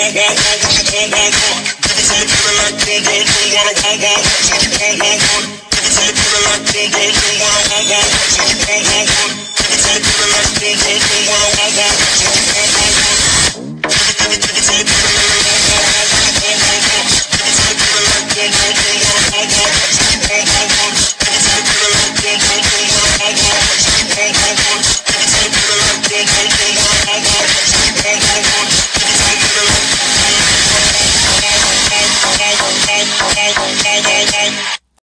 Give it to the baby like boom, boom, boom. Give it to the baby like boom, boom.